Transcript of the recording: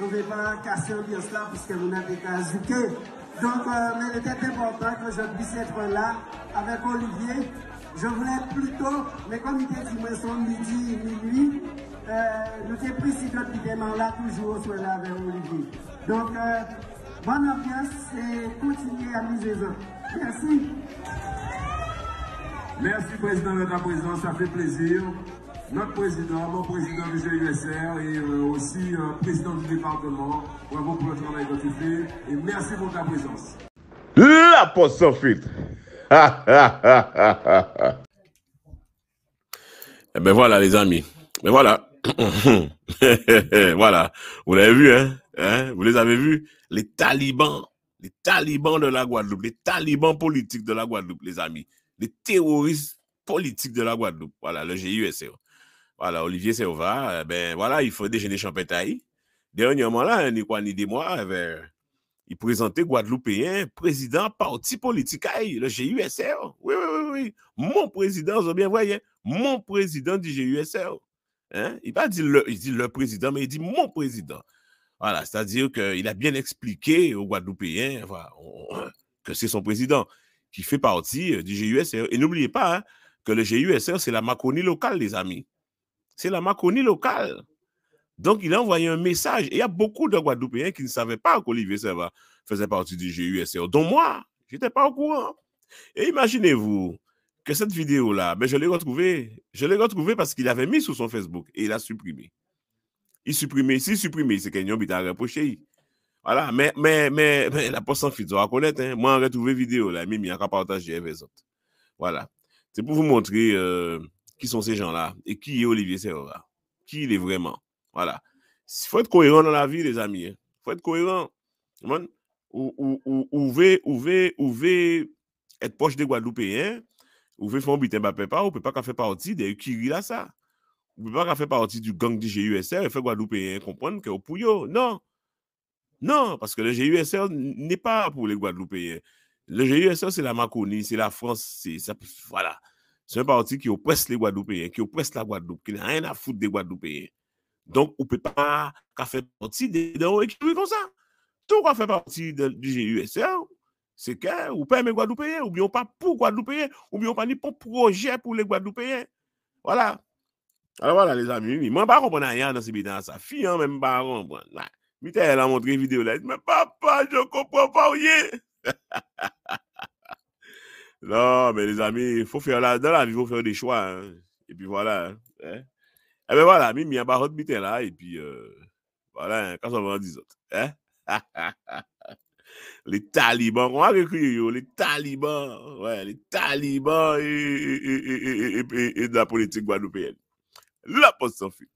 on ne veut pas casser l'ambiance là, puisque vous n'avez qu'à zouker. Donc, euh, mais il était important que je puisse être là avec Olivier. Je voulais plutôt, mais comme il était son midi, minuit, euh, nous sommes pris si notre là, toujours, soit là avec Olivier. Donc, euh, bonne ambiance et continuez à amuser-vous. Merci. Merci, Président, de ta présence, ça fait plaisir. Notre président, mon président du GUSR et euh, aussi euh, président du département, bravo pour le travail que tu fais et merci pour ta présence. La poste filtre. eh ben voilà, les amis. Mais voilà. voilà. Vous l'avez vu, hein? hein? Vous les avez vus? Les talibans. Les talibans de la Guadeloupe. Les talibans politiques de la Guadeloupe, les amis. Les terroristes politiques de la Guadeloupe. Voilà, le GUSR. Voilà, Olivier Serva, eh ben voilà, il faut déjeuner champetaille. Dernièrement, là, ni quoi ni des mois, eh ben, il présentait Guadeloupéen, président parti politique, le GUSR. Oui, oui, oui, oui. Mon président, vous avez bien voyez, mon président du GUSR. Hein? Il pas dit le, il dit le président, mais il dit mon président. Voilà, c'est-à-dire qu'il a bien expliqué aux Guadeloupéens que c'est son président qui fait partie euh, du GUSR. Et n'oubliez pas hein, que le GUSR, c'est la Macronie locale, les amis. C'est la Macronie locale. Donc, il a envoyé un message. Et il y a beaucoup de Guadeloupéens qui ne savaient pas qu'Olivier Serva faisait partie du GUSR, dont moi. Je n'étais pas au courant. Et imaginez-vous que cette vidéo-là, ben, je l'ai retrouvée. Je l'ai retrouvée parce qu'il avait mis sur son Facebook et il a supprimé. Il supprimé, s'il supprimé, c'est qu'il a reproché. Voilà, mais, mais, mais, mais la poste sans filtre, on connaître. Hein. Moi, j'ai retrouvé vidéo, là, Mimi a partagé avec les autres. Voilà. C'est pour vous montrer euh, qui sont ces gens-là et qui est Olivier Serra. Qui il est vraiment? Voilà. Il faut être cohérent dans la vie, les amis. Il hein. faut être cohérent. Ou, ou, être proche des Guadeloupéens, ou faire un bitin pas, ou peut pas faire partie des Kiri là, ça. Ou peut pas faire partie du gang du GUSR et faire Guadeloupéens comprendre que au Pouyo. Non. Non, parce que le GUSR n'est pas pour les Guadeloupéens. Le GUSR, c'est la Macronie, c'est la France, c'est ça. Voilà. C'est un parti qui oppresse les Guadeloupéens, qui oppresse la Guadeloupe, qui n'a rien à foutre des Guadeloupéens. Donc, on ne peut pas faire partie d'un équilibre comme ça. Tout va faire partie du GUSR, c'est que ou pas mes Guadeloupéens, ou bien pas pour Guadeloupéens, ou bien pas ni pour projet pour les Guadeloupéens. Voilà. Alors voilà, les amis, moi, je ne comprends rien dans ces bidons. Ça fille, même pas comprendre. elle a montré une vidéo là. Elle dit, mais papa, je ne comprends pas rien. Non, mais les amis, il faut faire la, dans la vie, il faut faire des choix. Hein. Et puis voilà. Hein. Et eh bien voilà, Mimi a barre de là, et puis euh, voilà, hein, quand on va dire autres. Hein? les talibans, on va écrire les talibans, ouais, les talibans et, la politique guadeloupéenne. La poste sans fuite.